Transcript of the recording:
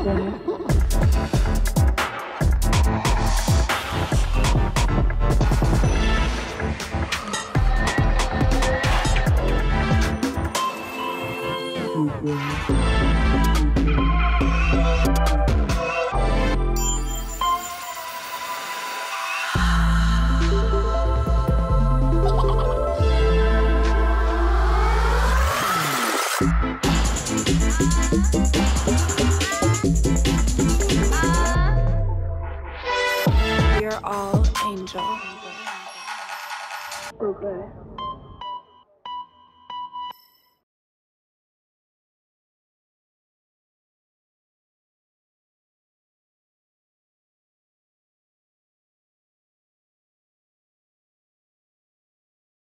음. We're all angel. Okay.